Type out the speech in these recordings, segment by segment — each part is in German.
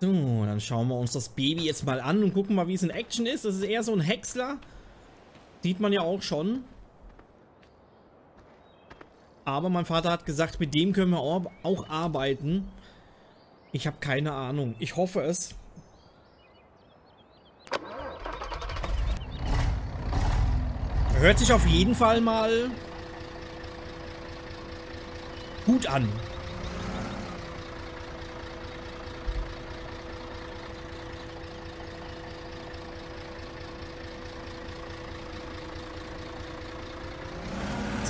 So, dann schauen wir uns das Baby jetzt mal an und gucken mal, wie es in Action ist. Das ist eher so ein Häcksler. Sieht man ja auch schon. Aber mein Vater hat gesagt, mit dem können wir auch arbeiten. Ich habe keine Ahnung. Ich hoffe es. Hört sich auf jeden Fall mal gut an.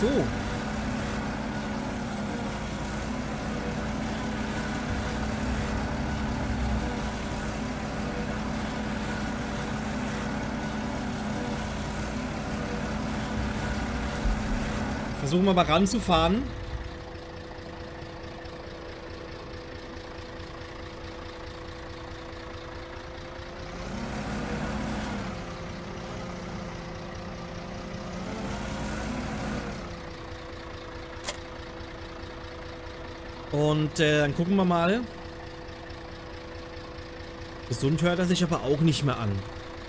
So. Versuchen wir mal ranzufahren. Und äh, dann gucken wir mal. Gesund hört er sich aber auch nicht mehr an.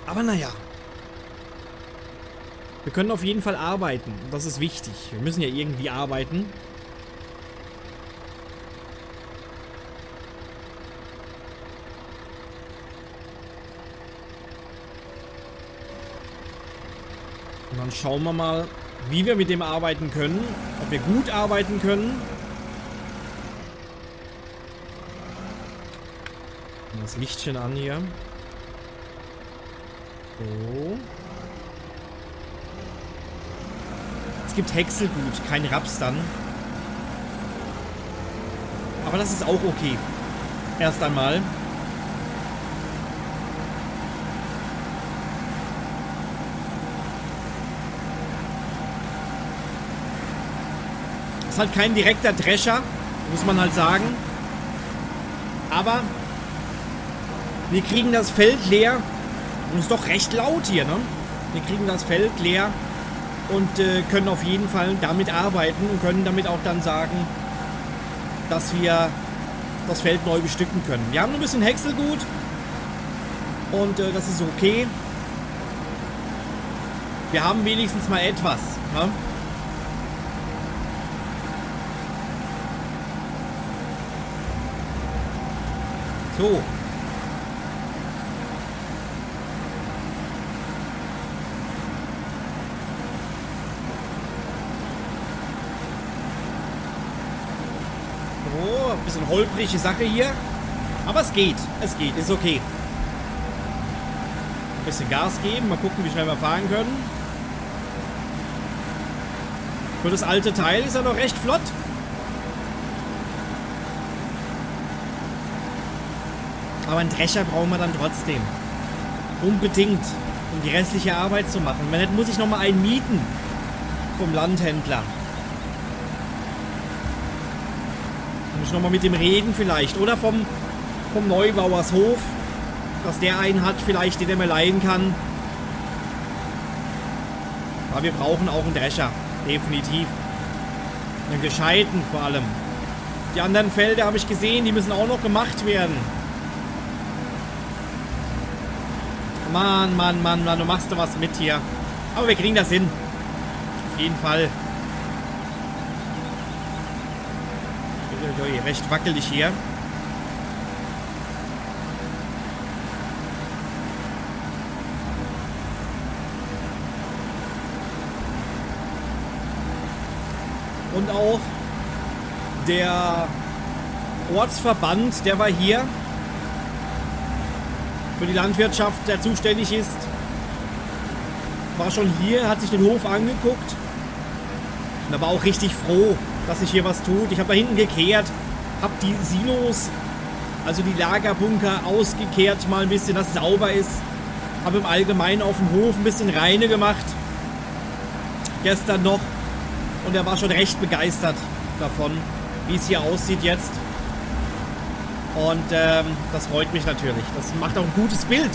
Aber naja. Wir können auf jeden Fall arbeiten. Das ist wichtig. Wir müssen ja irgendwie arbeiten. Und dann schauen wir mal, wie wir mit dem arbeiten können. Ob wir gut arbeiten können. Das Lichtchen an hier. So. Es gibt Häckselgut, kein Raps dann. Aber das ist auch okay. Erst einmal. Ist halt kein direkter Drescher, muss man halt sagen. Aber wir kriegen das Feld leer. Und es ist doch recht laut hier, ne? Wir kriegen das Feld leer und äh, können auf jeden Fall damit arbeiten und können damit auch dann sagen, dass wir das Feld neu bestücken können. Wir haben ein bisschen Häckselgut und äh, das ist okay. Wir haben wenigstens mal etwas. Ne? So, bisschen holprige Sache hier. Aber es geht. Es geht. Ist okay. Ein bisschen Gas geben. Mal gucken, wie schnell wir fahren können. Für das alte Teil ist er noch recht flott. Aber einen Drescher brauchen wir dann trotzdem. Unbedingt. Um die restliche Arbeit zu machen. Wenn nicht, muss ich nochmal einen mieten. Vom Landhändler. Muss ich nochmal mit dem reden vielleicht. Oder vom, vom Neubauers Hof. Dass der einen hat vielleicht, den er mir leihen kann. Aber wir brauchen auch einen Drescher. Definitiv. Einen gescheiten vor allem. Die anderen Felder habe ich gesehen, die müssen auch noch gemacht werden. Mann, Mann, Mann, Mann, du machst du was mit hier. Aber wir kriegen das hin. Auf jeden Fall. Uiuiui, recht wackelig hier. Und auch der Ortsverband, der war hier für die Landwirtschaft, der zuständig ist, war schon hier, hat sich den Hof angeguckt und er war auch richtig froh, dass sich hier was tut. Ich habe da hinten gekehrt, habe die Silos, also die Lagerbunker ausgekehrt, mal ein bisschen, dass sauber ist. Habe im Allgemeinen auf dem Hof ein bisschen reine gemacht. Gestern noch. Und er war schon recht begeistert davon, wie es hier aussieht jetzt. Und ähm, das freut mich natürlich. Das macht auch ein gutes Bild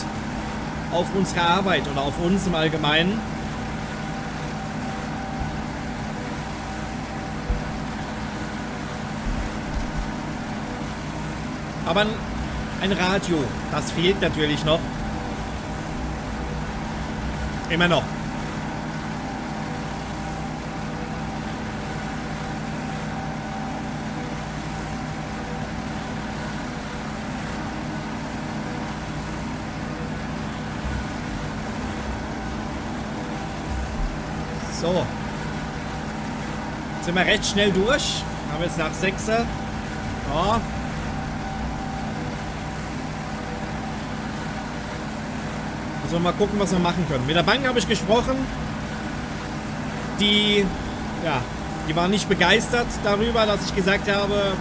auf unsere Arbeit oder auf uns im Allgemeinen. Aber ein Radio. Das fehlt natürlich noch. Immer noch. So. Sind wir recht schnell durch. Haben jetzt nach 6. Ja. Wir mal gucken, was wir machen können. Mit der Bank habe ich gesprochen. Die, ja, die waren nicht begeistert darüber, dass ich gesagt habe,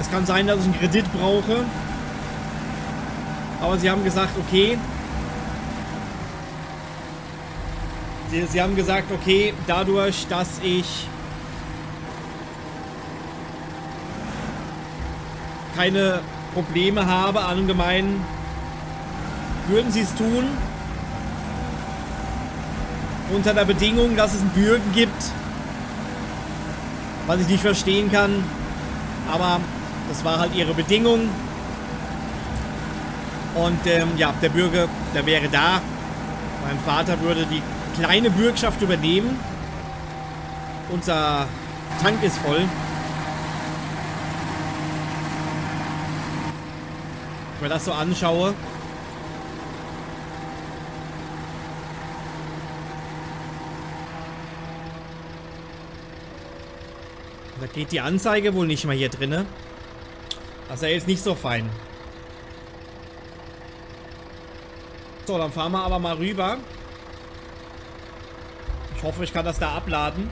es kann sein, dass ich einen Kredit brauche. Aber sie haben gesagt, okay, Sie, sie haben gesagt, okay, dadurch, dass ich keine Probleme habe, allgemein würden sie es tun. Unter der Bedingung, dass es einen Bürgen gibt. Was ich nicht verstehen kann. Aber das war halt ihre Bedingung. Und ähm, ja, der Bürger, der wäre da. Mein Vater würde die kleine Bürgschaft übernehmen. Unser Tank ist voll. Wenn ich mir das so anschaue. Geht die Anzeige wohl nicht mal hier drinne. Das ist ja jetzt nicht so fein. So, dann fahren wir aber mal rüber. Ich hoffe, ich kann das da abladen.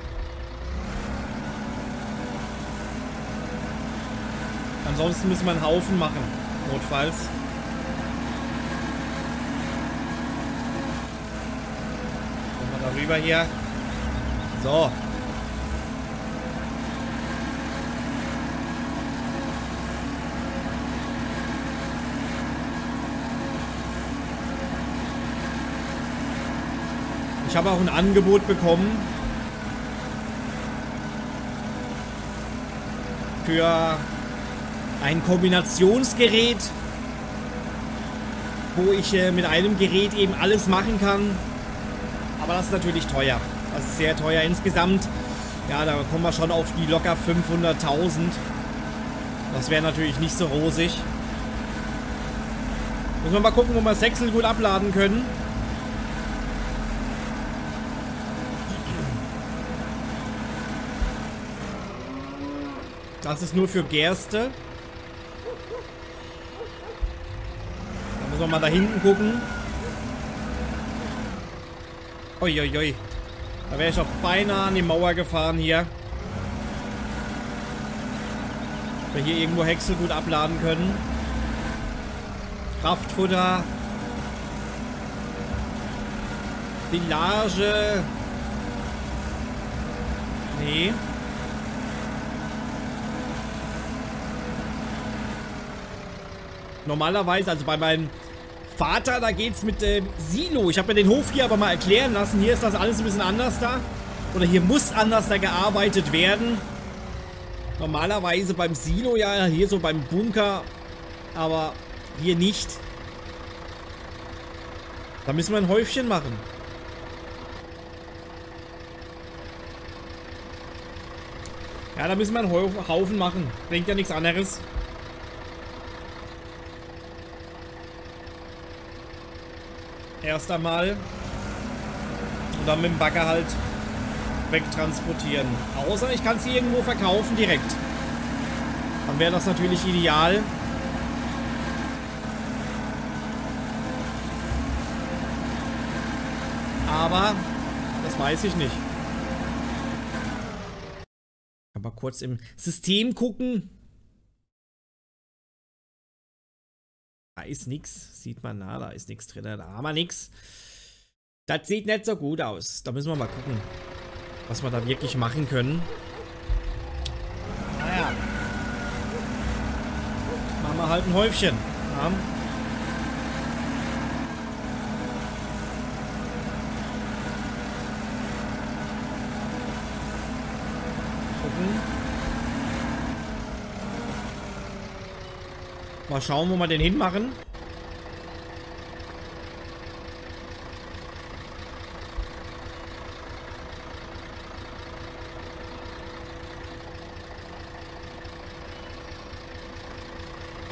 Ansonsten müssen wir einen Haufen machen. Notfalls. Kommen wir darüber hier. So. Ich habe auch ein Angebot bekommen für ein Kombinationsgerät, wo ich äh, mit einem Gerät eben alles machen kann. Aber das ist natürlich teuer. Das ist sehr teuer insgesamt. Ja, da kommen wir schon auf die locker 500.000. Das wäre natürlich nicht so rosig. Müssen wir mal gucken, wo wir Sechsel gut abladen können. Das ist nur für Gerste. Da muss man mal da hinten gucken. Uiuiui. Da wäre ich auch beinahe an die Mauer gefahren hier. Wir hier irgendwo Häcksel gut abladen können. Kraftfutter. Village. Nee. Normalerweise, also bei meinem Vater, da geht es mit dem Silo. Ich habe mir den Hof hier aber mal erklären lassen. Hier ist das alles ein bisschen anders da. Oder hier muss anders da gearbeitet werden. Normalerweise beim Silo, ja, hier so beim Bunker. Aber hier nicht. Da müssen wir ein Häufchen machen. Ja, da müssen wir einen Haufen machen. Bringt ja nichts anderes. Erst einmal. Und dann mit dem Bagger halt wegtransportieren. Außer ich kann sie irgendwo verkaufen direkt. Dann wäre das natürlich ideal. Aber das weiß ich nicht. Aber kurz im System gucken. Ist nichts. Sieht man, na, da ist nichts drin. Da haben wir nichts. Das sieht nicht so gut aus. Da müssen wir mal gucken, was wir da wirklich machen können. Naja. Machen wir halt ein Häufchen. Ja. Gucken. Mal schauen, wo wir den hinmachen.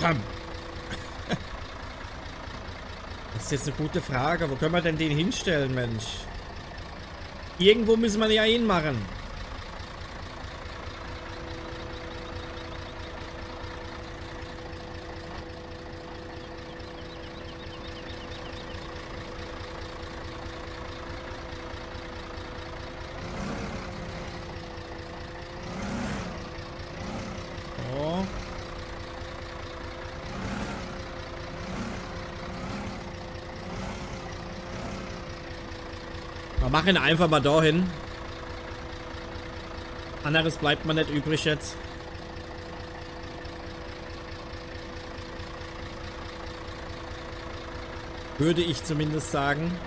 Das ist jetzt eine gute Frage. Wo können wir denn den hinstellen, Mensch? Irgendwo müssen wir ja hinmachen. So. Wir machen einfach mal dahin. Anderes bleibt mir nicht übrig jetzt. Würde ich zumindest sagen.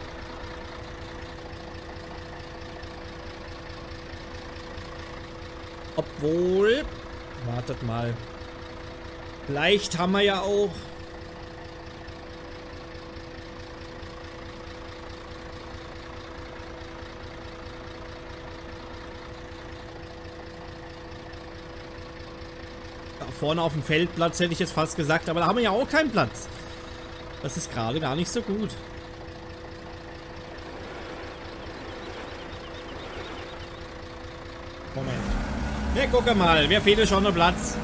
Obwohl... Wartet mal. Vielleicht haben wir ja auch... vorne auf dem Feldplatz hätte ich jetzt fast gesagt, aber da haben wir ja auch keinen Platz. Das ist gerade gar nicht so gut. Moment. Ja, gucke mal, wer fehlt schon noch Platz?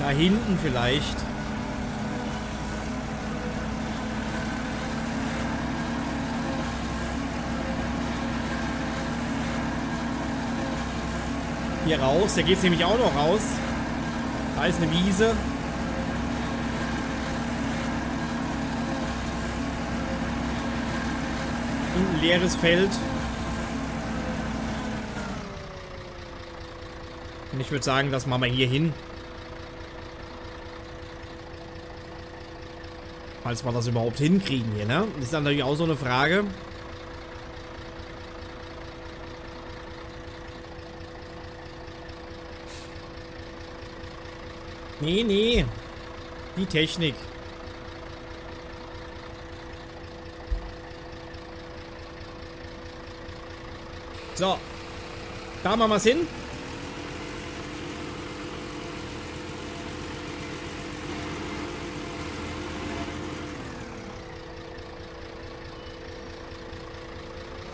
Da hinten vielleicht. Hier raus, da geht es nämlich auch noch raus. Da ist eine Wiese. Und ein leeres Feld. Und ich würde sagen, das machen wir hier hin. Falls wir das überhaupt hinkriegen hier, ne? Ist dann natürlich auch so eine Frage. Nee, nee. Die Technik. So. Da machen wir es hin.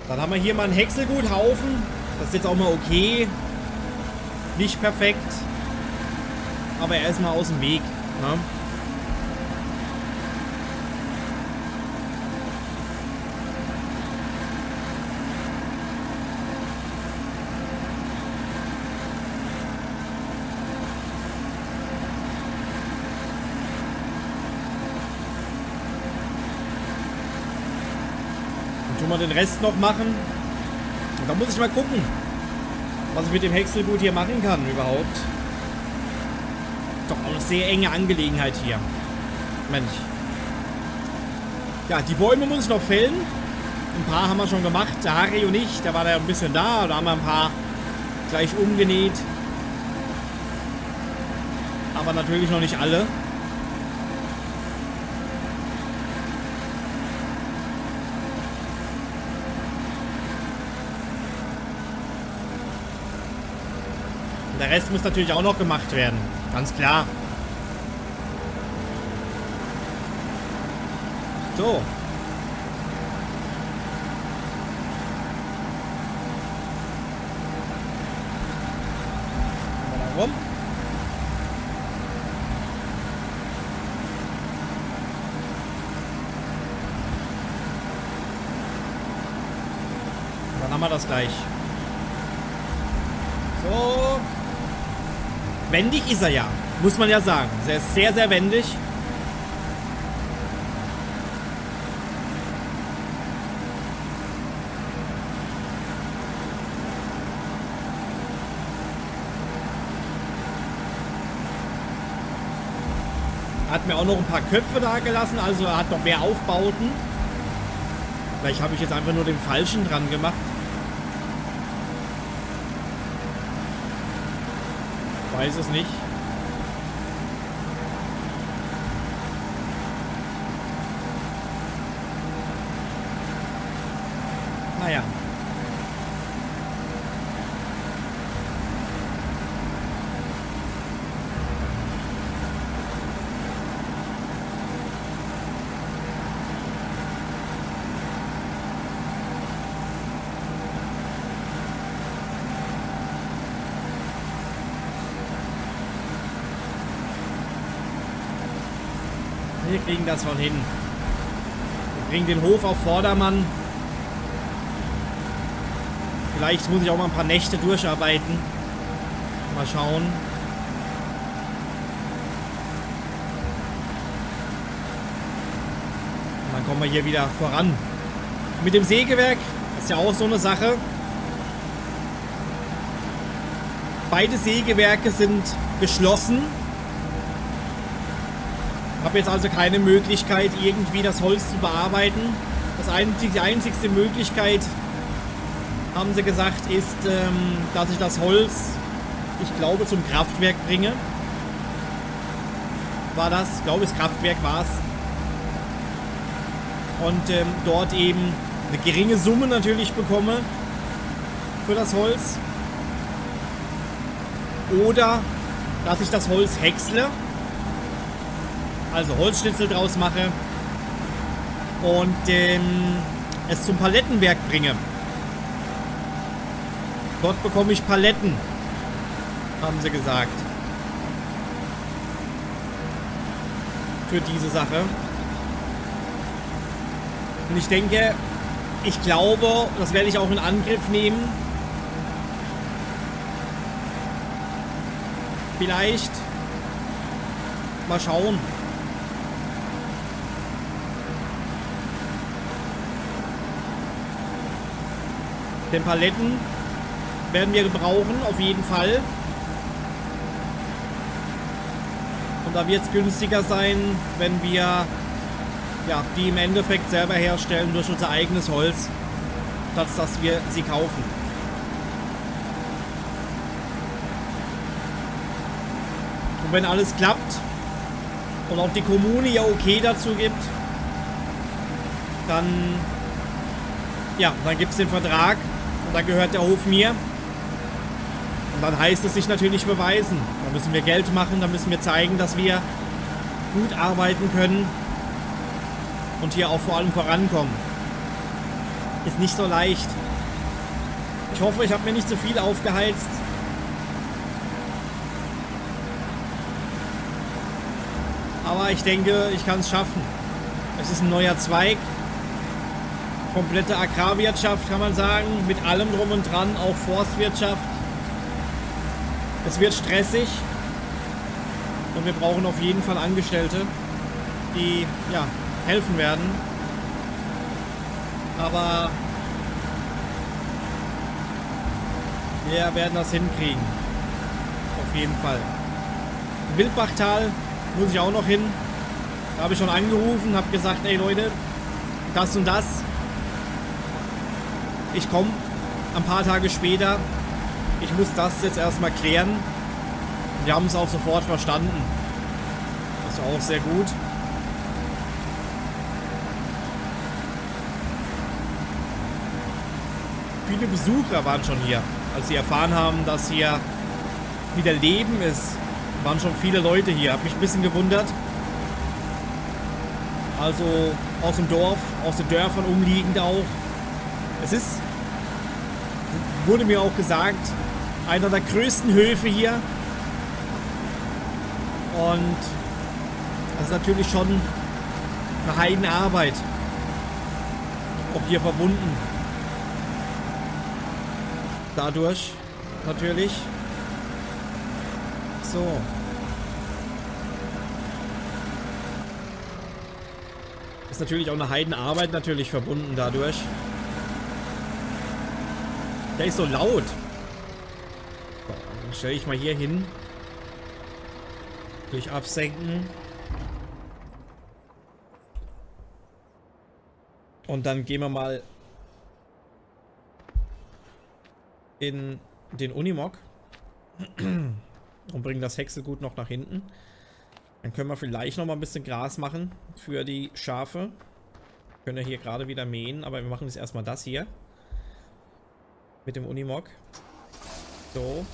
Dann haben wir hier mal einen Häckselguthaufen. Das ist jetzt auch mal okay. Nicht perfekt. Aber er ist mal aus dem Weg. Ne? Tun wir den Rest noch machen. Und da muss ich mal gucken, was ich mit dem Häckselgut hier machen kann überhaupt. Doch auch sehr enge Angelegenheit hier. Mensch. Ja, die Bäume muss ich noch fällen. Ein paar haben wir schon gemacht. Der Harry und ich, der war da ein bisschen da. Da haben wir ein paar gleich umgenäht. Aber natürlich noch nicht alle. Der Rest muss natürlich auch noch gemacht werden. Ganz klar. So. Mal da rum. Dann haben wir das gleich. So. Wendig ist er ja. Muss man ja sagen. Er ist sehr, sehr wendig. Hat mir auch noch ein paar Köpfe da gelassen, also er hat noch mehr Aufbauten. Vielleicht habe ich jetzt einfach nur den falschen dran gemacht. Weiß es nicht. Naja. Wir kriegen das schon hin. Wir bringen den Hof auf Vordermann. Vielleicht muss ich auch mal ein paar Nächte durcharbeiten. Mal schauen. Und dann kommen wir hier wieder voran. Mit dem Sägewerk ist ja auch so eine Sache. Beide Sägewerke sind geschlossen. Habe jetzt also keine Möglichkeit, irgendwie das Holz zu bearbeiten. Das einzig, die einzigste Möglichkeit, haben sie gesagt, ist, ähm, dass ich das Holz, ich glaube, zum Kraftwerk bringe. War das? Ich glaube, das Kraftwerk war es. Und ähm, dort eben eine geringe Summe natürlich bekomme für das Holz. Oder dass ich das Holz häcksle also Holzschnitzel draus mache und ähm, es zum Palettenwerk bringe. Dort bekomme ich Paletten, haben sie gesagt. Für diese Sache. Und ich denke, ich glaube, das werde ich auch in Angriff nehmen. Vielleicht mal schauen. Denn Paletten werden wir brauchen, auf jeden Fall. Und da wird es günstiger sein, wenn wir ja, die im Endeffekt selber herstellen durch unser eigenes Holz, statt dass wir sie kaufen. Und wenn alles klappt und auch die Kommune ja okay dazu gibt, dann ja, dann gibt es den Vertrag da gehört der Hof mir. Und dann heißt es sich natürlich beweisen. Da müssen wir Geld machen, da müssen wir zeigen, dass wir gut arbeiten können und hier auch vor allem vorankommen. Ist nicht so leicht. Ich hoffe, ich habe mir nicht zu so viel aufgeheizt. Aber ich denke, ich kann es schaffen. Es ist ein neuer Zweig komplette Agrarwirtschaft, kann man sagen, mit allem drum und dran, auch Forstwirtschaft. Es wird stressig und wir brauchen auf jeden Fall Angestellte, die ja, helfen werden. Aber wir werden das hinkriegen. Auf jeden Fall. Wildbachtal muss ich auch noch hin. Da habe ich schon angerufen, habe gesagt, ey Leute, das und das ich komme ein paar Tage später. Ich muss das jetzt erstmal klären. Wir haben es auch sofort verstanden. Das ist auch sehr gut. Viele Besucher waren schon hier. Als sie erfahren haben, dass hier wieder Leben ist, waren schon viele Leute hier. Hat mich ein bisschen gewundert. Also aus dem Dorf, aus den Dörfern umliegend auch. Es ist wurde mir auch gesagt, einer der größten Höfe hier. Und das ist natürlich schon eine Heidenarbeit. Auch hier verbunden. Dadurch natürlich. So. Ist natürlich auch eine Heidenarbeit natürlich verbunden dadurch. Der ist so laut. Dann stelle ich mal hier hin. Durch absenken. Und dann gehen wir mal in den Unimog. und bringen das Häckselgut noch nach hinten. Dann können wir vielleicht noch mal ein bisschen Gras machen für die Schafe. Können ja hier gerade wieder mähen, aber wir machen jetzt erstmal das hier. Mit dem Unimog. So.